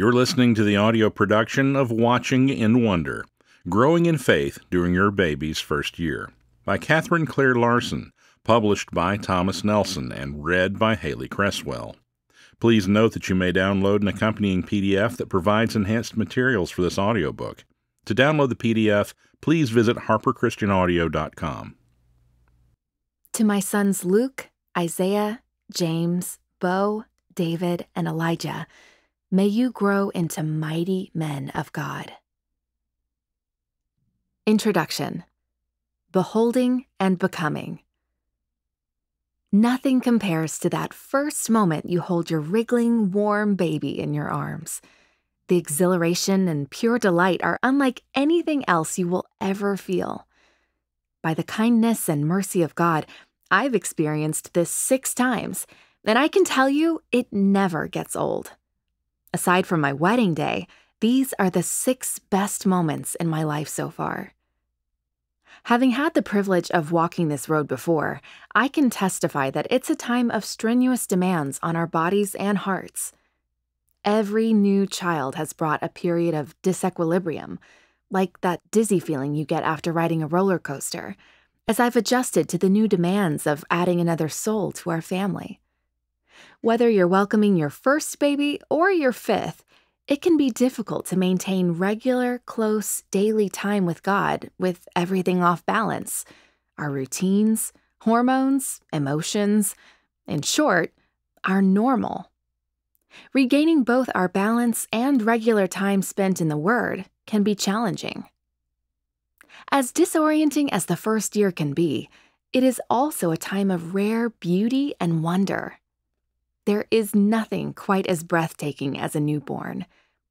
You're listening to the audio production of Watching in Wonder Growing in Faith During Your Baby's First Year by Catherine Claire Larson, published by Thomas Nelson and read by Hayley Cresswell. Please note that you may download an accompanying PDF that provides enhanced materials for this audiobook. To download the PDF, please visit harperchristianaudio.com. To my sons Luke, Isaiah, James, Bo, David, and Elijah, may you grow into mighty men of God. Introduction Beholding and Becoming. Nothing compares to that first moment you hold your wriggling, warm baby in your arms. The exhilaration and pure delight are unlike anything else you will ever feel. By the kindness and mercy of God, I've experienced this six times, and I can tell you it never gets old. Aside from my wedding day, these are the six best moments in my life so far. Having had the privilege of walking this road before, I can testify that it's a time of strenuous demands on our bodies and hearts. Every new child has brought a period of disequilibrium, like that dizzy feeling you get after riding a roller coaster, as I've adjusted to the new demands of adding another soul to our family. Whether you're welcoming your first baby or your fifth, it can be difficult to maintain regular, close, daily time with God with everything off balance our routines, hormones, emotions, in short, our normal. Regaining both our balance and regular time spent in the Word can be challenging. As disorienting as the first year can be, it is also a time of rare beauty and wonder. There is nothing quite as breathtaking as a newborn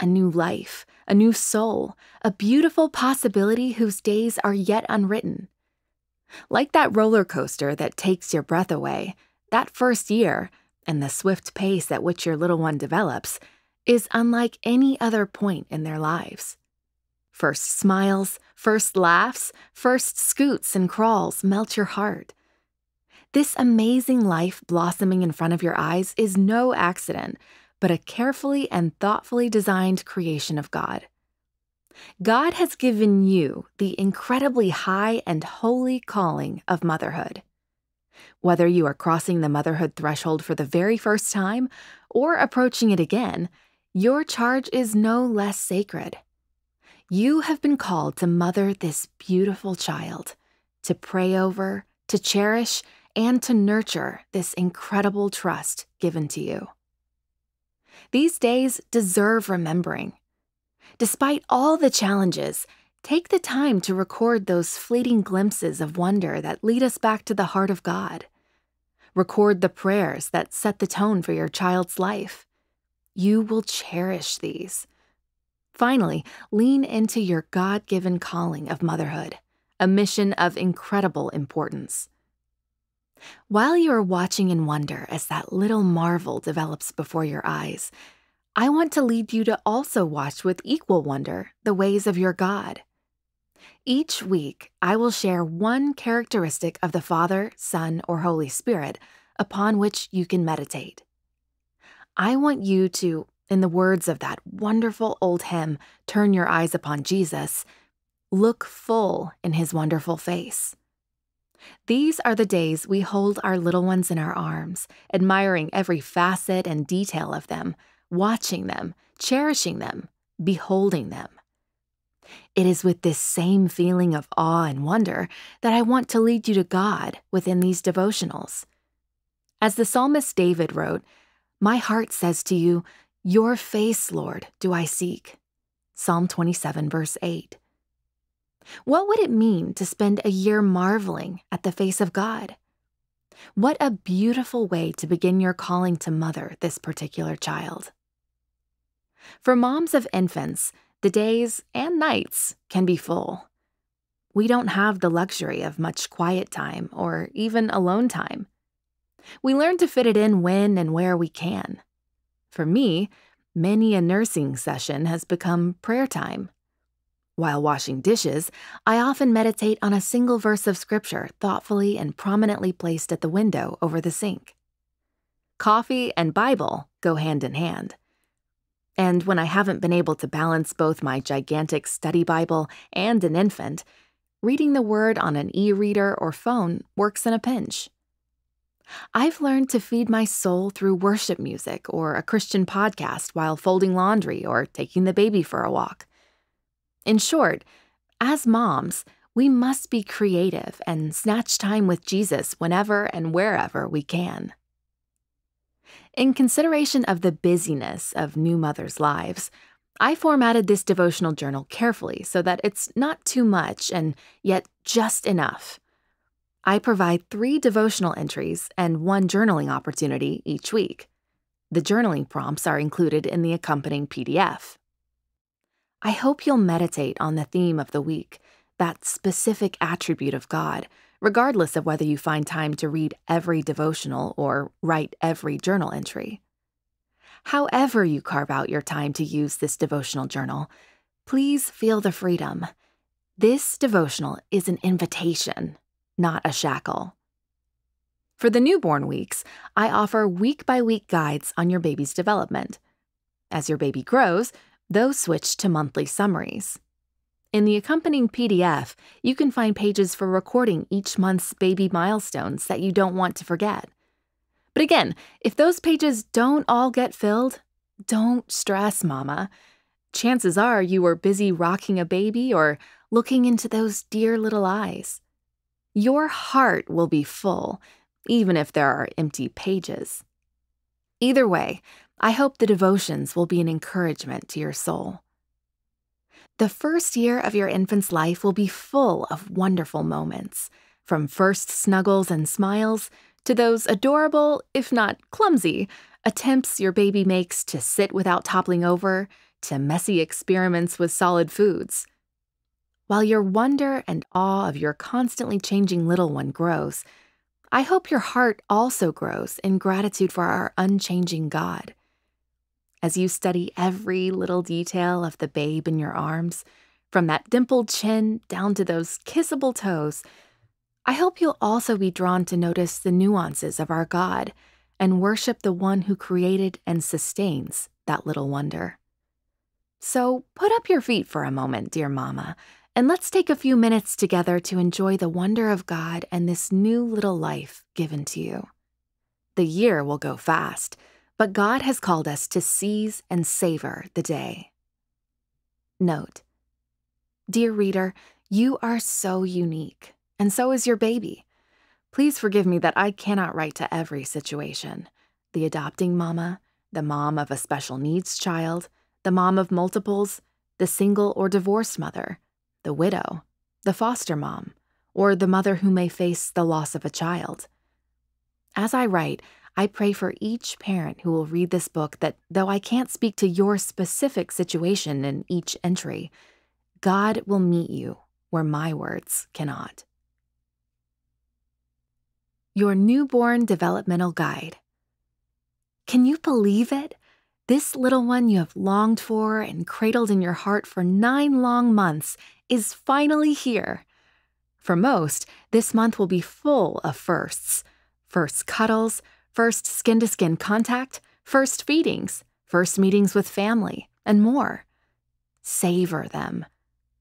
a new life, a new soul, a beautiful possibility whose days are yet unwritten. Like that roller coaster that takes your breath away, that first year, and the swift pace at which your little one develops, is unlike any other point in their lives. First smiles, first laughs, first scoots and crawls melt your heart. This amazing life blossoming in front of your eyes is no accident, but a carefully and thoughtfully designed creation of God. God has given you the incredibly high and holy calling of motherhood. Whether you are crossing the motherhood threshold for the very first time or approaching it again, your charge is no less sacred. You have been called to mother this beautiful child, to pray over, to cherish, and to nurture this incredible trust given to you. These days deserve remembering. Despite all the challenges, take the time to record those fleeting glimpses of wonder that lead us back to the heart of God. Record the prayers that set the tone for your child's life. You will cherish these. Finally, lean into your God given calling of motherhood, a mission of incredible importance. While you are watching in wonder as that little marvel develops before your eyes, I want to lead you to also watch with equal wonder the ways of your God. Each week, I will share one characteristic of the Father, Son, or Holy Spirit upon which you can meditate. I want you to, in the words of that wonderful old hymn, Turn Your Eyes Upon Jesus, look full in his wonderful face. These are the days we hold our little ones in our arms, admiring every facet and detail of them, watching them, cherishing them, beholding them. It is with this same feeling of awe and wonder that I want to lead you to God within these devotionals. As the psalmist David wrote, My heart says to you, Your face, Lord, do I seek. Psalm 27, verse 8. What would it mean to spend a year marveling at the face of God? What a beautiful way to begin your calling to mother this particular child. For moms of infants, the days and nights can be full. We don't have the luxury of much quiet time or even alone time. We learn to fit it in when and where we can. For me, many a nursing session has become prayer time. While washing dishes, I often meditate on a single verse of scripture thoughtfully and prominently placed at the window over the sink. Coffee and Bible go hand in hand. And when I haven't been able to balance both my gigantic study Bible and an infant, reading the Word on an e reader or phone works in a pinch. I've learned to feed my soul through worship music or a Christian podcast while folding laundry or taking the baby for a walk. In short, as moms, we must be creative and snatch time with Jesus whenever and wherever we can. In consideration of the busyness of new mothers' lives, I formatted this devotional journal carefully so that it's not too much and yet just enough. I provide three devotional entries and one journaling opportunity each week. The journaling prompts are included in the accompanying PDF. I hope you'll meditate on the theme of the week, that specific attribute of God, regardless of whether you find time to read every devotional or write every journal entry. However, you carve out your time to use this devotional journal, please feel the freedom. This devotional is an invitation, not a shackle. For the newborn weeks, I offer week by week guides on your baby's development. As your baby grows, those switch to monthly summaries. In the accompanying PDF, you can find pages for recording each month's baby milestones that you don't want to forget. But again, if those pages don't all get filled, don't stress, Mama. Chances are you were busy rocking a baby or looking into those dear little eyes. Your heart will be full, even if there are empty pages. Either way, I hope the devotions will be an encouragement to your soul. The first year of your infant's life will be full of wonderful moments, from first snuggles and smiles to those adorable, if not clumsy, attempts your baby makes to sit without toppling over, to messy experiments with solid foods. While your wonder and awe of your constantly changing little one grows, I hope your heart also grows in gratitude for our unchanging God as you study every little detail of the babe in your arms, from that dimpled chin down to those kissable toes, I hope you'll also be drawn to notice the nuances of our God and worship the one who created and sustains that little wonder. So put up your feet for a moment, dear Mama, and let's take a few minutes together to enjoy the wonder of God and this new little life given to you. The year will go fast but God has called us to seize and savor the day. Note Dear reader, you are so unique, and so is your baby. Please forgive me that I cannot write to every situation the adopting mama, the mom of a special needs child, the mom of multiples, the single or divorced mother, the widow, the foster mom, or the mother who may face the loss of a child. As I write, I pray for each parent who will read this book that though I can't speak to your specific situation in each entry, God will meet you where my words cannot. Your Newborn Developmental Guide. Can you believe it? This little one you have longed for and cradled in your heart for nine long months is finally here. For most, this month will be full of firsts first cuddles, first skin to skin contact, first feedings, first meetings with family, and more. Savor them.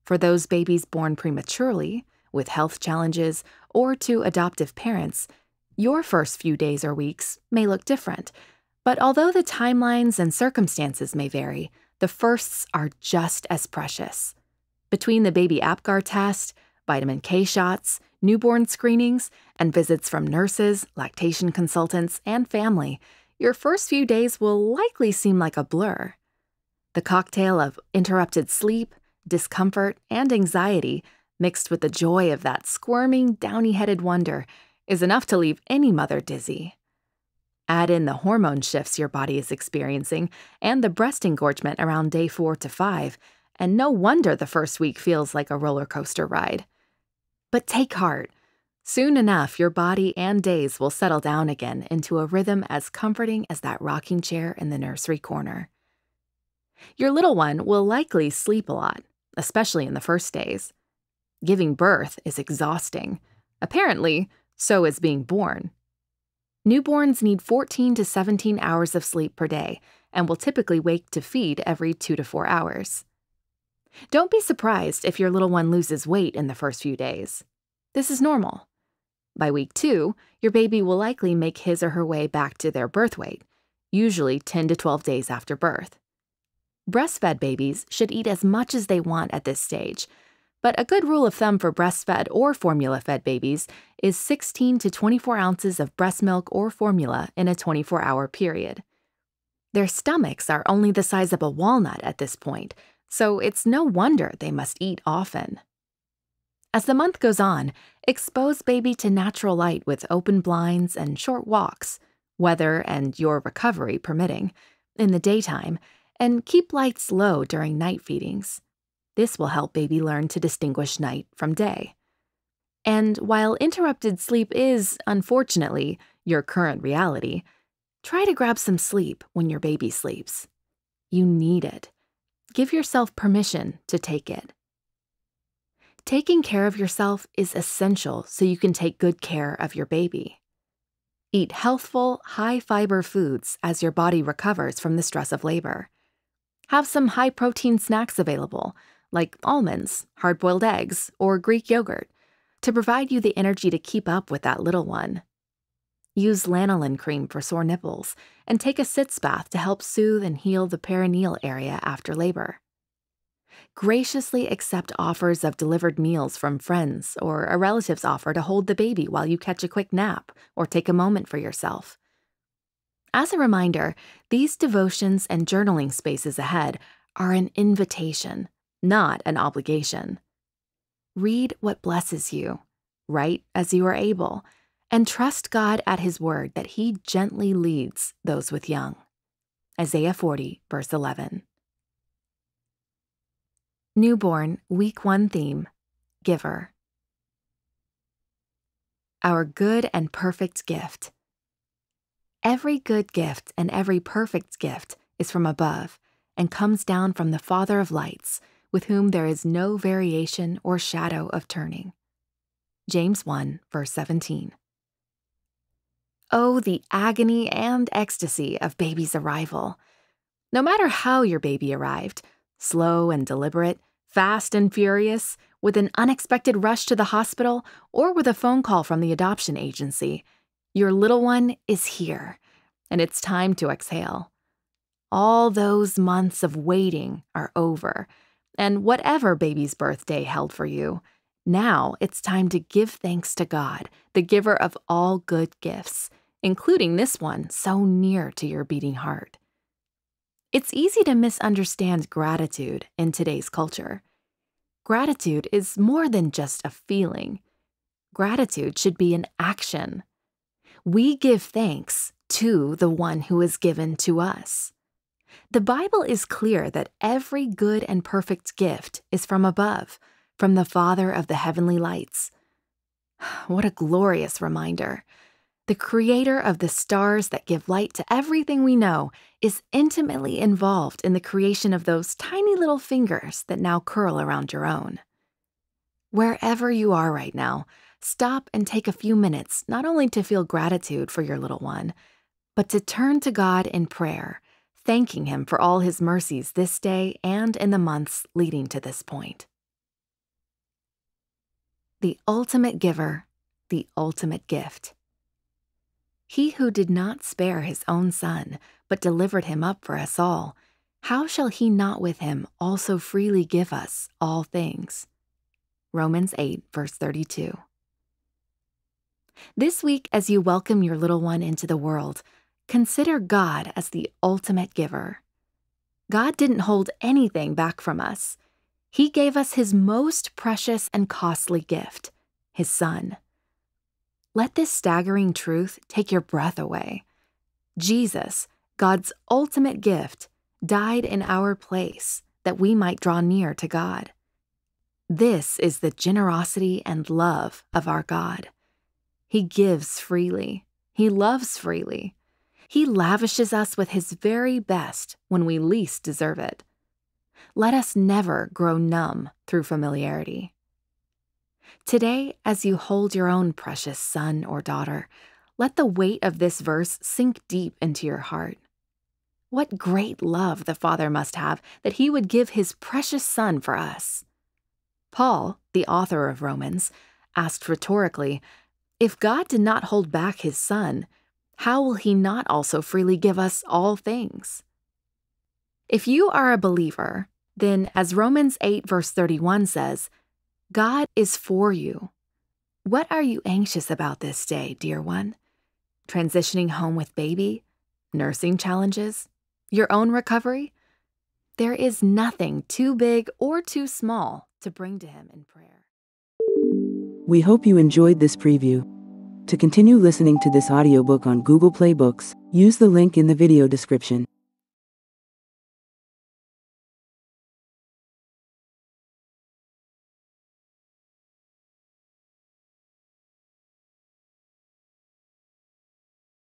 For those babies born prematurely, with health challenges, or to adoptive parents, your first few days or weeks may look different. But although the timelines and circumstances may vary, the firsts are just as precious. Between the baby APGAR test, vitamin K shots, newborn screenings, and visits from nurses, lactation consultants, and family, your first few days will likely seem like a blur. The cocktail of interrupted sleep, discomfort, and anxiety, mixed with the joy of that squirming, downy headed wonder, is enough to leave any mother dizzy. Add in the hormone shifts your body is experiencing and the breast engorgement around day four to five, and no wonder the first week feels like a roller coaster ride. But take heart. Soon enough, your body and days will settle down again into a rhythm as comforting as that rocking chair in the nursery corner. Your little one will likely sleep a lot, especially in the first days. Giving birth is exhausting. Apparently, so is being born. Newborns need 14 to 17 hours of sleep per day, and will typically wake to feed every two to four hours. Don't be surprised if your little one loses weight in the first few days. This is normal. By week two, your baby will likely make his or her way back to their birth weight, usually 10 to 12 days after birth. Breastfed babies should eat as much as they want at this stage, but a good rule of thumb for breastfed or formula fed babies is 16 to 24 ounces of breast milk or formula in a 24 hour period. Their stomachs are only the size of a walnut at this point, so it's no wonder they must eat often. As the month goes on, expose baby to natural light with open blinds and short walks, weather and your recovery permitting, in the daytime, and keep lights low during night feedings. This will help baby learn to distinguish night from day. And while interrupted sleep is, unfortunately, your current reality, try to grab some sleep when your baby sleeps. You need it. Give yourself permission to take it. Taking care of yourself is essential so you can take good care of your baby. Eat healthful, high fiber foods as your body recovers from the stress of labor. Have some high protein snacks available, like almonds, hard boiled eggs, or Greek yogurt, to provide you the energy to keep up with that little one. Use lanolin cream for sore nipples, and take a sitz bath to help soothe and heal the perineal area after labor graciously accept offers of delivered meals from friends or a relative's offer to hold the baby while you catch a quick nap or take a moment for yourself. As a reminder, these devotions and journaling spaces ahead are an invitation, not an obligation. Read what blesses you, write as you are able, and trust God at His word that He gently leads those with young. Isaiah 40, verse 11. Newborn Week 1 theme Giver. Our good and perfect gift. Every good gift and every perfect gift is from above and comes down from the Father of lights, with whom there is no variation or shadow of turning. James 1, verse 17. Oh, the agony and ecstasy of baby's arrival. No matter how your baby arrived, slow and deliberate, fast and furious, with an unexpected rush to the hospital, or with a phone call from the adoption agency, your little one is here, and it's time to exhale. All those months of waiting are over, and whatever baby's birthday held for you, now it's time to give thanks to God, the giver of all good gifts, including this one so near to your beating heart. It's easy to misunderstand gratitude in today's culture. Gratitude is more than just a feeling. Gratitude should be an action. We give thanks to the one who is given to us. The Bible is clear that every good and perfect gift is from above, from the Father of the heavenly lights. What a glorious reminder the creator of the stars that give light to everything we know, is intimately involved in the creation of those tiny little fingers that now curl around your own. Wherever you are right now, stop and take a few minutes not only to feel gratitude for your little one, but to turn to God in prayer, thanking Him for all His mercies this day and in the months leading to this point. The ultimate giver, the ultimate gift. He who did not spare his own son, but delivered him up for us all, how shall he not with him also freely give us all things? Romans 8, verse 32. This week, as you welcome your little one into the world, consider God as the ultimate giver. God didn't hold anything back from us. He gave us his most precious and costly gift, his son. Let this staggering truth take your breath away. Jesus, God's ultimate gift, died in our place that we might draw near to God. This is the generosity and love of our God. He gives freely, He loves freely. He lavishes us with His very best when we least deserve it. Let us never grow numb through familiarity. Today, as you hold your own precious son or daughter, let the weight of this verse sink deep into your heart. What great love the Father must have that he would give his precious Son for us. Paul, the author of Romans, asked rhetorically If God did not hold back his Son, how will he not also freely give us all things? If you are a believer, then, as Romans 8, verse 31 says, God is for you. What are you anxious about this day, dear one? Transitioning home with baby? Nursing challenges? Your own recovery? There is nothing too big or too small to bring to Him in prayer. We hope you enjoyed this preview. To continue listening to this audiobook on Google Play Books, use the link in the video description.